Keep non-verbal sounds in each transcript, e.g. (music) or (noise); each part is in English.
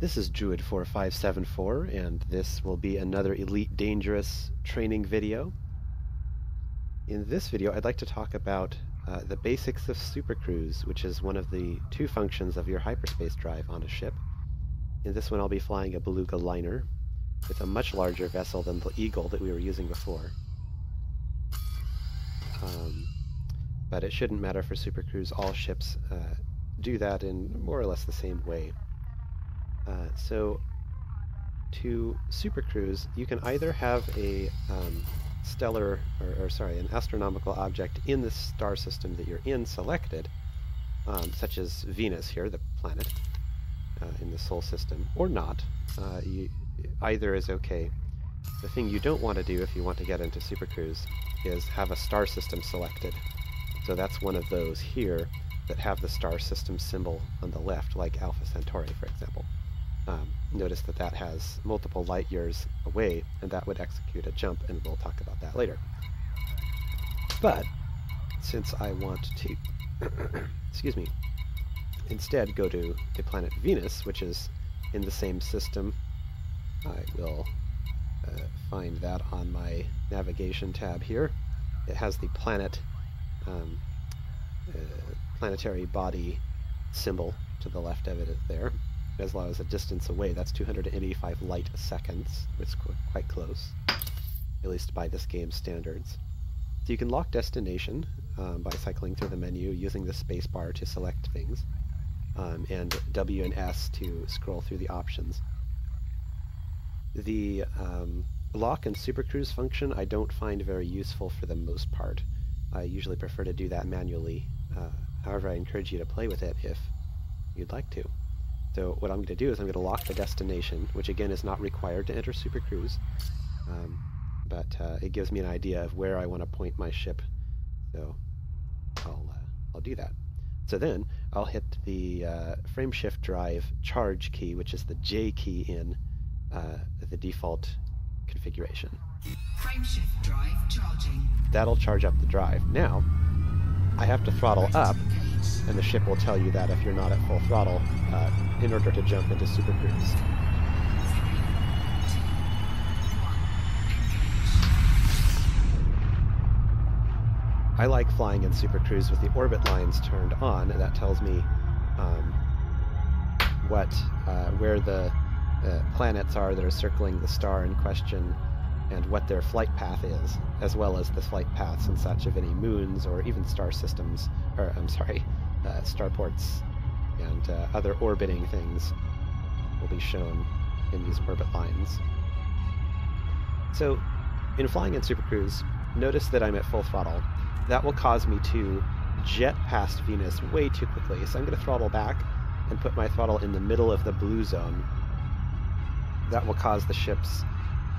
This is Druid4574, and this will be another Elite Dangerous training video. In this video, I'd like to talk about uh, the basics of supercruise, which is one of the two functions of your hyperspace drive on a ship. In this one, I'll be flying a Beluga liner with a much larger vessel than the Eagle that we were using before. Um, but it shouldn't matter for supercruise. All ships uh, do that in more or less the same way. Uh, so to supercruise, you can either have a um, stellar, or, or, sorry, an astronomical object in the star system that you're in selected, um, such as Venus here, the planet uh, in the Sol system, or not. Uh, you, either is okay. The thing you don't want to do if you want to get into supercruise is have a star system selected. So that's one of those here that have the star system symbol on the left, like Alpha Centauri, for example um, notice that that has multiple light years away, and that would execute a jump, and we'll talk about that later. But, since I want to, (clears throat) excuse me, instead go to the planet Venus, which is in the same system, I will uh, find that on my navigation tab here. It has the planet, um, uh, planetary body symbol to the left of it there as long as a distance away. That's 285 light seconds. It's qu quite close, at least by this game's standards. So you can lock destination um, by cycling through the menu using the spacebar to select things, um, and W and S to scroll through the options. The um, lock and supercruise function I don't find very useful for the most part. I usually prefer to do that manually. Uh, however, I encourage you to play with it if you'd like to. So what I'm going to do is I'm going to lock the destination, which again is not required to enter Super Cruise, um, but uh, it gives me an idea of where I want to point my ship. So I'll, uh, I'll do that. So then I'll hit the uh, frameshift drive charge key, which is the J key in uh, the default configuration. Frameshift drive charging. That'll charge up the drive. Now, I have to throttle up and the ship will tell you that if you're not at full throttle uh, in order to jump into Super Cruise. I like flying in Super Cruise with the orbit lines turned on, and that tells me um, what uh, where the uh, planets are that are circling the star in question and what their flight path is, as well as the flight paths and such of any moons or even star systems, or I'm sorry, uh, starports and uh, other orbiting things will be shown in these orbit lines. So, in flying in Super Cruise, notice that I'm at full throttle. That will cause me to jet past Venus way too quickly, so I'm going to throttle back and put my throttle in the middle of the blue zone. That will cause the ship's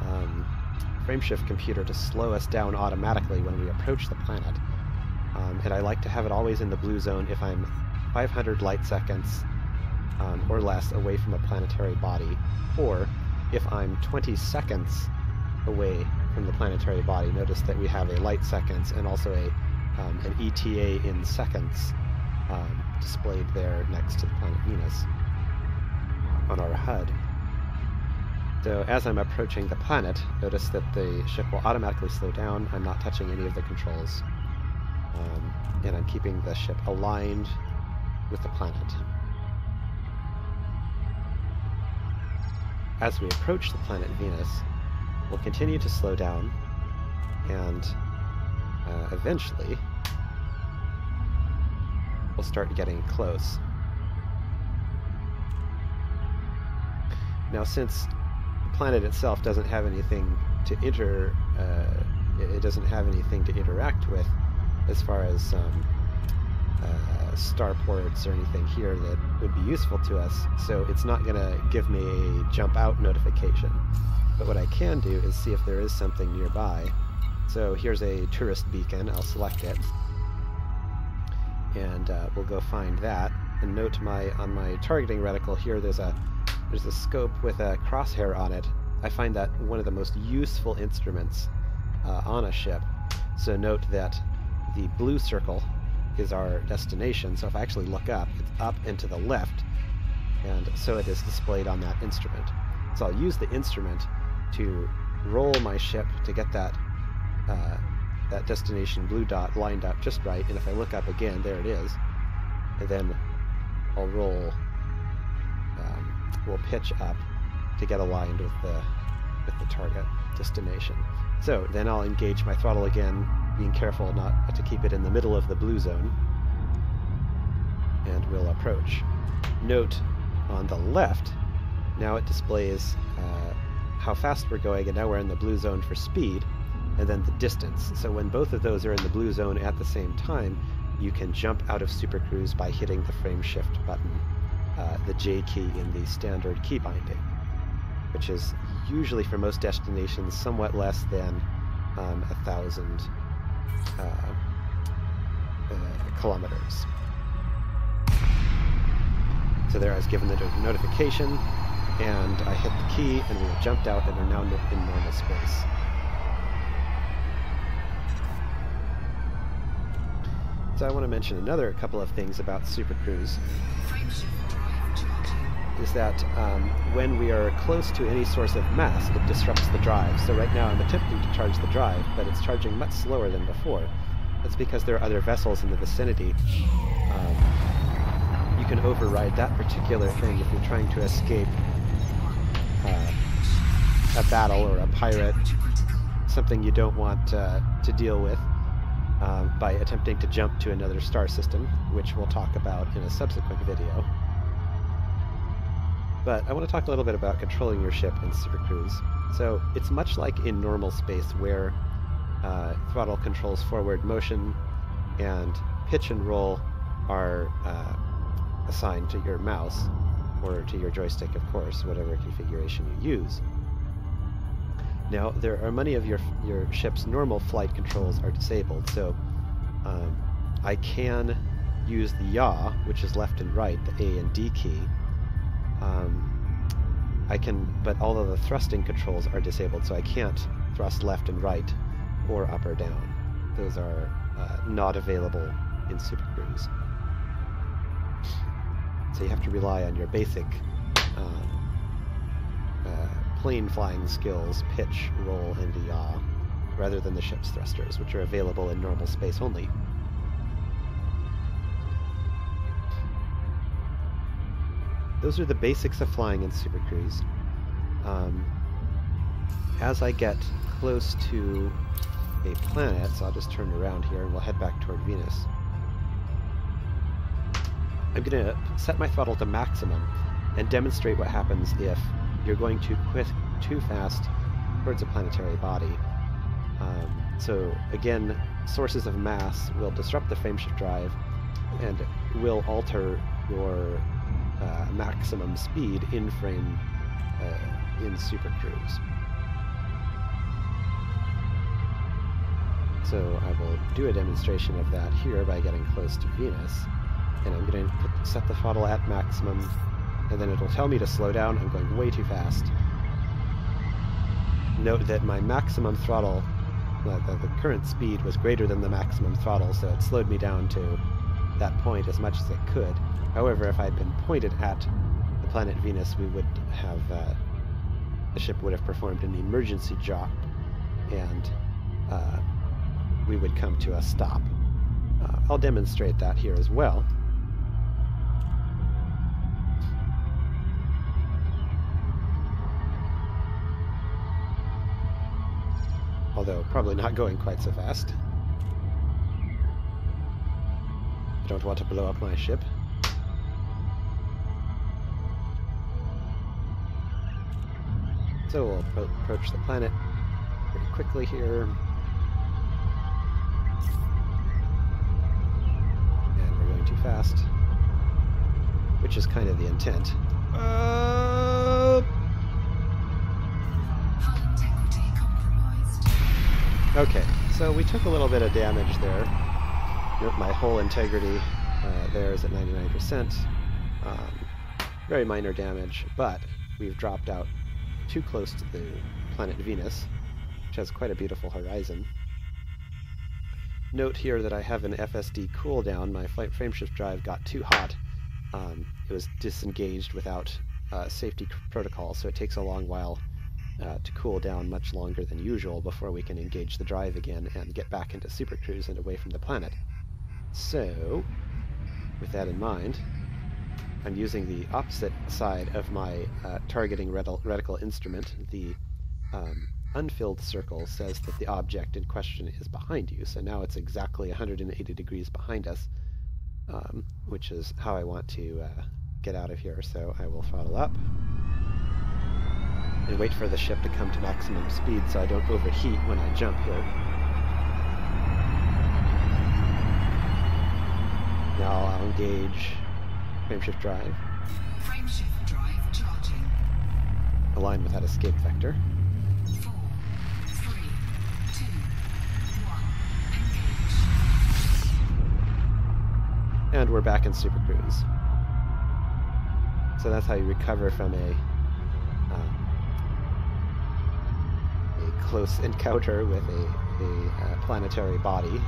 um, frameshift computer to slow us down automatically when we approach the planet. Um, and I like to have it always in the blue zone if I'm 500 light seconds um, or less away from a planetary body, or if I'm 20 seconds away from the planetary body. Notice that we have a light seconds and also a um, an ETA in seconds um, displayed there next to the planet Venus on our HUD. So as I'm approaching the planet, notice that the ship will automatically slow down. I'm not touching any of the controls um, and I'm keeping the ship aligned with the planet. As we approach the planet Venus, we'll continue to slow down, and uh, eventually we'll start getting close. Now, since the planet itself doesn't have anything to inter, uh, it doesn't have anything to interact with, as far as um, uh, starports or anything here that would be useful to us. So it's not going to give me a jump out notification. But what I can do is see if there is something nearby. So here's a tourist beacon. I'll select it. And uh, we'll go find that. And note my on my targeting reticle here there's a there's a scope with a crosshair on it. I find that one of the most useful instruments uh, on a ship. So note that the blue circle is our destination. So if I actually look up, it's up and to the left. and so it is displayed on that instrument. So I'll use the instrument to roll my ship to get that uh, that destination blue dot lined up just right, and if I look up again, there it is. And then I'll roll, um, we'll pitch up to get aligned with the with the target destination. So then I'll engage my throttle again, being careful not to keep it in the middle of the blue zone, and we'll approach. Note on the left, now it displays uh, how fast we're going, and now we're in the blue zone for speed, and then the distance. So when both of those are in the blue zone at the same time, you can jump out of Super Cruise by hitting the frame shift button, uh, the J key in the standard key binding, which is usually for most destinations somewhat less than um, a thousand Uh, uh, kilometers. So there I was given the notification, and I hit the key, and we have jumped out and are now in normal space. So I want to mention another couple of things about Super Cruise. Is that um, when we are close to any source of mass, it disrupts the drive. So right now I'm attempting to charge the drive, but it's charging much slower than before. That's because there are other vessels in the vicinity. Um, you can override that particular thing if you're trying to escape uh, a battle or a pirate, something you don't want uh, to deal with um, by attempting to jump to another star system, which we'll talk about in a subsequent video. But I want to talk a little bit about controlling your ship in Super Cruise. So it's much like in normal space where uh, throttle controls forward motion and pitch and roll are uh, assigned to your mouse, or to your joystick, of course, whatever configuration you use. Now, there are many of your your ship's normal flight controls are disabled, so um, I can use the yaw, which is left and right, the A and D key. Um, I can, but all of the thrusting controls are disabled, so I can't thrust left and right or up or down. Those are uh, not available in Super Cruise. So you have to rely on your basic um, uh, plane flying skills, pitch, roll, and yaw, rather than the ship's thrusters, which are available in normal space only. Those are the basics of flying in Super Cruise. Um, as I get close to a planet, so I'll just turn around here and we'll head back toward Venus. I'm going to set my throttle to maximum and demonstrate what happens if you're going too quick, too fast towards a planetary body. Um, so again, sources of mass will disrupt the frameshift drive and will alter your uh, maximum speed in frame uh, in Super Cruise. So I will do a demonstration of that here by getting close to Venus. And I'm going to set the throttle at maximum, and then it'll tell me to slow down. I'm going way too fast. Note that my maximum throttle, uh, the, the current speed was greater than the maximum throttle, so it slowed me down to that point as much as it could. However, if I'd been pointed at the planet Venus, we would have uh, the ship would have performed an emergency drop, and uh, we would come to a stop. Uh, I'll demonstrate that here as well. Although probably not going quite so fast. I don't want to blow up my ship. So we'll pro approach the planet pretty quickly here. And we're going too fast. Which is kind of the intent. Uh... Okay, so we took a little bit of damage there. My hull integrity uh, there is at 99%. Um, very minor damage, but we've dropped out too close to the planet Venus, which has quite a beautiful horizon. Note here that I have an FSD cooldown. My flight frameshift drive got too hot um, it was disengaged without uh, safety protocol, so it takes a long while uh, to cool down much longer than usual before we can engage the drive again and get back into Super Cruise and away from the planet. So, with that in mind, I'm using the opposite side of my uh, targeting reticle instrument. The um, unfilled circle says that the object in question is behind you, so now it's exactly 180 degrees behind us, um, which is how I want to uh, get out of here. So I will throttle up and wait for the ship to come to maximum speed so I don't overheat when I jump here. Now I'll engage frameshift drive. Frameshift drive charging. Align with that escape vector. Four, three, two, one, engage. And we're back in Super Cruise. So that's how you recover from a um, a close encounter with a, a uh, planetary body.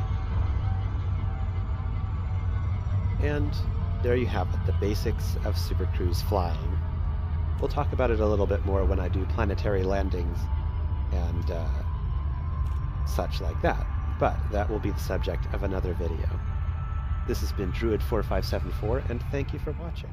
And there you have it, the basics of Super Cruise flying. We'll talk about it a little bit more when I do planetary landings and uh, such like that, but that will be the subject of another video. This has been Druid4574, and thank you for watching.